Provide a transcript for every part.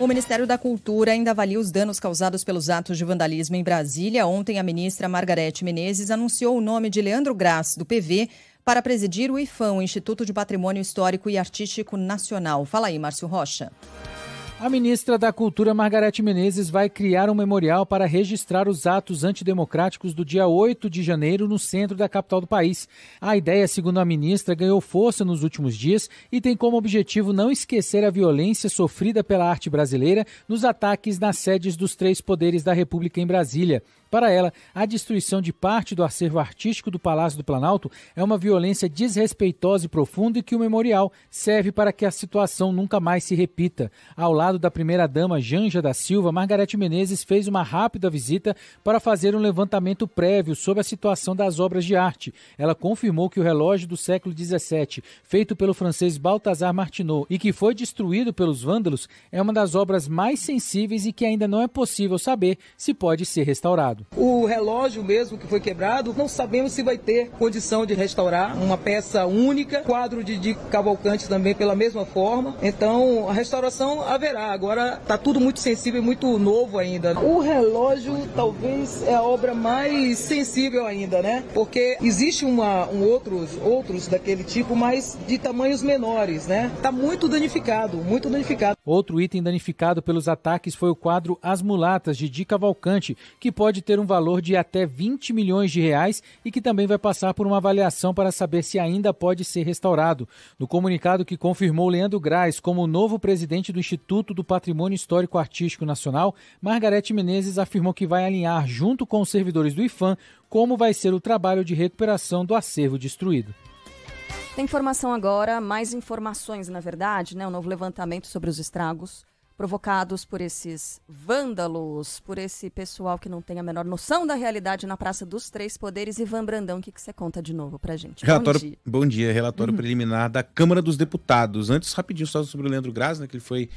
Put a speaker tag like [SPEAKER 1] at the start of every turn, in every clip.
[SPEAKER 1] O Ministério da Cultura ainda avalia os danos causados pelos atos de vandalismo em Brasília. Ontem, a ministra Margarete Menezes anunciou o nome de Leandro Graz, do PV, para presidir o IFAM, Instituto de Patrimônio Histórico e Artístico Nacional. Fala aí, Márcio Rocha.
[SPEAKER 2] A ministra da Cultura, Margarete Menezes, vai criar um memorial para registrar os atos antidemocráticos do dia 8 de janeiro no centro da capital do país. A ideia, segundo a ministra, ganhou força nos últimos dias e tem como objetivo não esquecer a violência sofrida pela arte brasileira nos ataques nas sedes dos três poderes da República em Brasília. Para ela, a destruição de parte do acervo artístico do Palácio do Planalto é uma violência desrespeitosa e profunda e que o memorial serve para que a situação nunca mais se repita. Ao lado da primeira-dama Janja da Silva, Margarete Menezes fez uma rápida visita para fazer um levantamento prévio sobre a situação das obras de arte. Ela confirmou que o relógio do século XVII, feito pelo francês Balthazar Martinot e que foi destruído pelos vândalos, é uma das obras mais sensíveis e que ainda não é possível saber se pode ser restaurado quebrado.
[SPEAKER 3] O relógio mesmo que foi quebrado, não sabemos se vai ter condição de restaurar uma peça única. Quadro de, de Cavalcante também pela mesma forma. Então a restauração haverá. Agora está tudo muito sensível e muito novo ainda. O relógio talvez é a obra mais sensível ainda, né? Porque existe uma, um outros, outros daquele tipo, mas de tamanhos menores, né? Está muito danificado, muito danificado.
[SPEAKER 2] Outro item danificado pelos ataques foi o quadro As Mulatas de Di Cavalcante, que pode ter um valor de até 20 milhões de reais e que também vai passar por uma avaliação para saber se ainda pode ser restaurado. No comunicado que confirmou Leandro Graz como novo presidente do Instituto do Patrimônio Histórico Artístico Nacional, Margarete Menezes afirmou que vai alinhar junto com os servidores do IFAM como vai ser o trabalho de recuperação do acervo destruído.
[SPEAKER 1] Tem informação agora, mais informações, na verdade, né? Um novo levantamento sobre os estragos provocados por esses vândalos, por esse pessoal que não tem a menor noção da realidade na Praça dos Três Poderes. Ivan Brandão, o que, que você conta de novo pra gente?
[SPEAKER 4] Relatório, bom dia. Bom dia relatório uhum. preliminar da Câmara dos Deputados. Antes, rapidinho, só sobre o Leandro Graz, né, que ele foi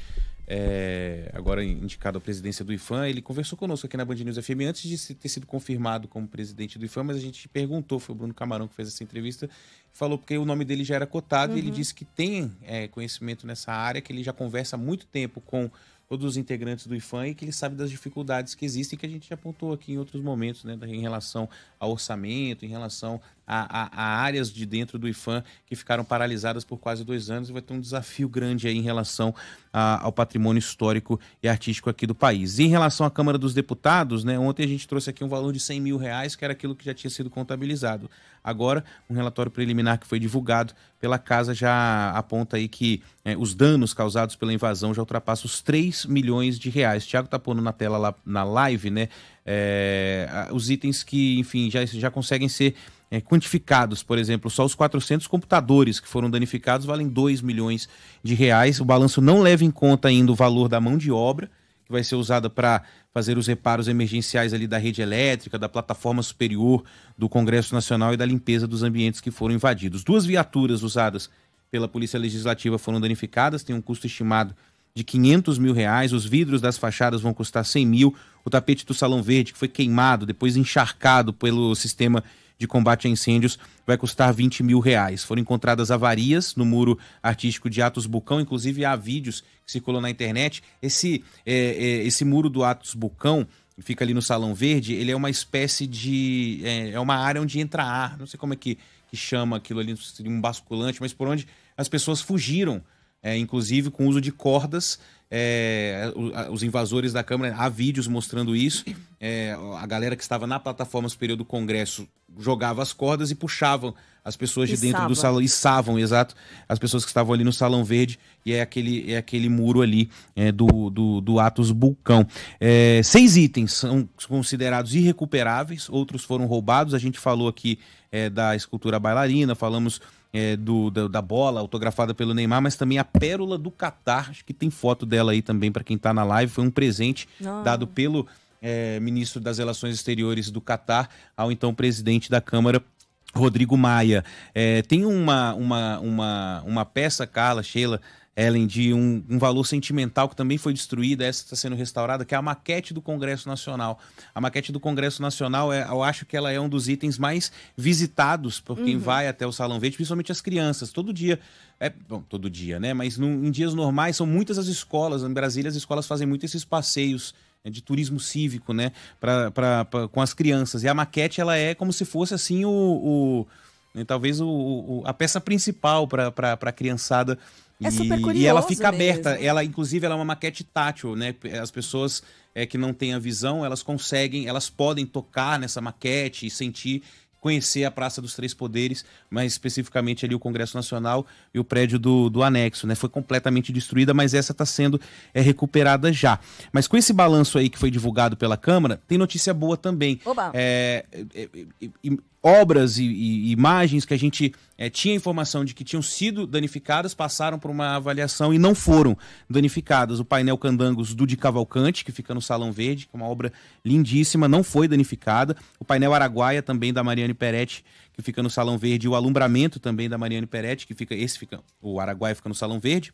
[SPEAKER 4] é, agora indicado à presidência do IFAM, ele conversou conosco aqui na Band News FM antes de ter sido confirmado como presidente do IFAM, mas a gente perguntou, foi o Bruno Camarão que fez essa entrevista, falou porque o nome dele já era cotado uhum. e ele uhum. disse que tem é, conhecimento nessa área, que ele já conversa há muito tempo com todos os integrantes do IFAM e que ele sabe das dificuldades que existem que a gente já apontou aqui em outros momentos, né, em relação ao orçamento, em relação a, a, a, áreas de dentro do IFAM que ficaram paralisadas por quase dois anos e vai ter um desafio grande aí em relação a, ao patrimônio histórico e artístico aqui do país. E em relação à Câmara dos Deputados, né, ontem a gente trouxe aqui um valor de 100 mil reais, que era aquilo que já tinha sido contabilizado. Agora, um relatório preliminar que foi divulgado pela casa já aponta aí que é, os danos causados pela invasão já ultrapassam os 3 milhões de reais. Tiago tá pondo na tela lá na live, né? É, os itens que, enfim, já, já conseguem ser é, quantificados, por exemplo, só os 400 computadores que foram danificados valem 2 milhões de reais. O balanço não leva em conta ainda o valor da mão de obra, que vai ser usada para fazer os reparos emergenciais ali da rede elétrica, da plataforma superior do Congresso Nacional e da limpeza dos ambientes que foram invadidos. Duas viaturas usadas pela Polícia Legislativa foram danificadas, tem um custo estimado de 500 mil reais, os vidros das fachadas vão custar 100 mil, o tapete do Salão Verde, que foi queimado, depois encharcado pelo sistema de combate a incêndios vai custar 20 mil reais. Foram encontradas avarias no muro artístico de Atos Bucão, inclusive há vídeos que circulam na internet. Esse, é, é, esse muro do Atos Bucão, fica ali no Salão Verde, ele é uma espécie de. É, é uma área onde entra ar, não sei como é que, que chama aquilo ali, um basculante, mas por onde as pessoas fugiram. É, inclusive com uso de cordas é, os invasores da Câmara, há vídeos mostrando isso. É, a galera que estava na plataforma superior do Congresso jogava as cordas e puxavam as pessoas de dentro do salão, içavam, exato, as pessoas que estavam ali no Salão Verde, e é aquele, é aquele muro ali é, do, do, do Atos Bulcão. É, seis itens são considerados irrecuperáveis, outros foram roubados, a gente falou aqui é, da escultura bailarina, falamos é, do, da, da, bola autografada pelo Neymar, mas também a pérola do Catar, acho que tem foto dela aí também para quem está na live, foi um presente oh. dado pelo é, ministro das Relações Exteriores do Catar ao então presidente da Câmara, Rodrigo Maia. É, tem uma, uma, uma, uma peça, Carla, Sheila, Ellen, de um, um, valor sentimental que também foi destruída, essa está sendo restaurada, que é a maquete do Congresso Nacional. A maquete do Congresso Nacional, é, eu acho que ela é um dos itens mais visitados por quem uhum. vai até o Salão Verde, principalmente as crianças. Todo dia, é, bom, todo dia, né? Mas em dias normais, são muitas as escolas. Em Brasília, as escolas fazem muito esses passeios né, de turismo cívico, né? Pra, pra, pra, com as crianças. E a maquete, ela é como se fosse, assim, o... o né, talvez o, o, a peça principal para a criançada
[SPEAKER 1] é super curioso
[SPEAKER 4] e ela fica
[SPEAKER 1] mesmo.
[SPEAKER 4] aberta. Ela, inclusive, ela é uma maquete tátil, né? As pessoas é, que não têm a visão, elas conseguem, elas podem tocar nessa maquete e sentir conhecer a Praça dos Três Poderes, mais especificamente ali o Congresso Nacional e o prédio do, do anexo, né? Foi completamente destruída, mas essa está sendo é, recuperada já. Mas com esse balanço aí que foi divulgado pela Câmara, tem notícia boa também.
[SPEAKER 1] Oba.
[SPEAKER 4] É, é, é, obras e, e, imagens que a gente é, tinha informação de que tinham sido danificadas, passaram por uma avaliação e não foram danificadas. O painel Candangos do de Cavalcante, que fica no Salão Verde, que é uma obra lindíssima, não foi danificada. O painel Araguaia, também da Mariane Peretti, que fica no Salão Verde, o alumbramento também da Mariane Peretti, que fica. Esse fica. O Araguaia fica no Salão Verde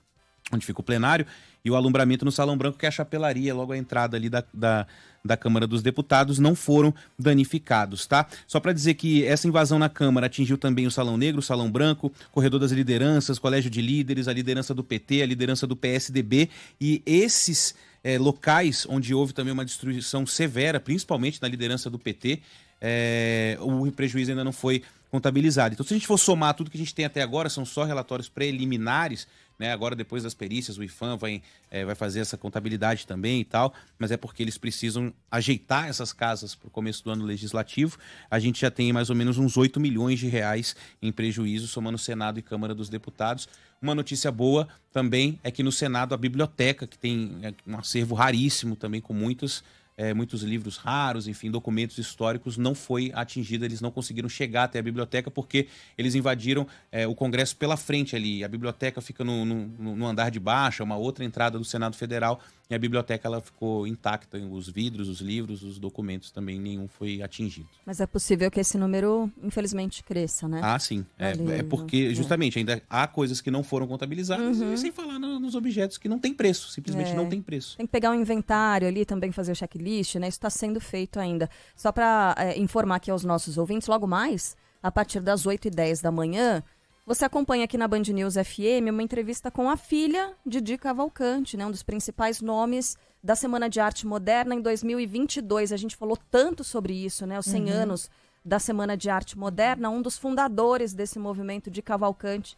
[SPEAKER 4] onde fica o plenário, e o alumbramento no Salão Branco, que é a chapelaria, logo a entrada ali da, da, da Câmara dos Deputados, não foram danificados, tá? Só para dizer que essa invasão na Câmara atingiu também o Salão Negro, o Salão Branco, Corredor das Lideranças, Colégio de Líderes, a liderança do PT, a liderança do PSDB, e esses é, locais onde houve também uma destruição severa, principalmente na liderança do PT, é, o prejuízo ainda não foi contabilizado. Então, se a gente for somar tudo que a gente tem até agora, são só relatórios preliminares, né? Agora, depois das perícias, o IFAM vai, é, vai fazer essa contabilidade também e tal, mas é porque eles precisam ajeitar essas casas para o começo do ano legislativo. A gente já tem mais ou menos uns 8 milhões de reais em prejuízo, somando Senado e Câmara dos Deputados. Uma notícia boa também é que no Senado a biblioteca, que tem é, um acervo raríssimo também, com muitas é, muitos livros raros, enfim, documentos históricos, não foi atingida, eles não conseguiram chegar até a biblioteca porque eles invadiram é, o Congresso pela frente ali. A biblioteca fica no, no, no andar de baixo, é uma outra entrada do Senado Federal, e a biblioteca ela ficou intacta, os vidros, os livros, os documentos também, nenhum foi atingido.
[SPEAKER 1] Mas é possível que esse número, infelizmente, cresça, né?
[SPEAKER 4] Ah, sim. É, é porque, é. justamente, ainda há coisas que não foram contabilizadas, uhum. sem falar no, nos objetos que não tem preço, simplesmente é. não tem preço.
[SPEAKER 1] Tem que pegar um inventário ali, também fazer o checklist, né? Isso está sendo feito ainda. Só para é, informar aqui aos nossos ouvintes, logo mais, a partir das 8 e 10 da manhã, você acompanha aqui na Band News FM uma entrevista com a filha de Di Cavalcante, né, um dos principais nomes da Semana de Arte Moderna em 2022. A gente falou tanto sobre isso, né, os 100 uhum. anos da Semana de Arte Moderna. Um dos fundadores desse movimento de Cavalcante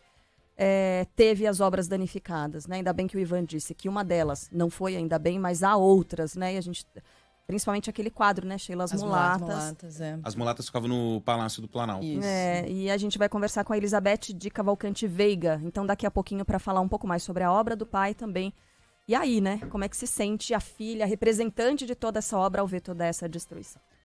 [SPEAKER 1] é, teve as obras danificadas, né? Ainda bem que o Ivan disse que uma delas não foi ainda bem, mas há outras, né? E a gente Principalmente aquele quadro, né, Sheila? As, As mulatas. mulatas
[SPEAKER 4] é. As mulatas ficavam no Palácio do Planalto.
[SPEAKER 1] Isso. É, e a gente vai conversar com a Elizabeth de Cavalcante Veiga. Então, daqui a pouquinho, para falar um pouco mais sobre a obra do pai também. E aí, né? Como é que se sente a filha, representante de toda essa obra, ao ver toda essa destruição?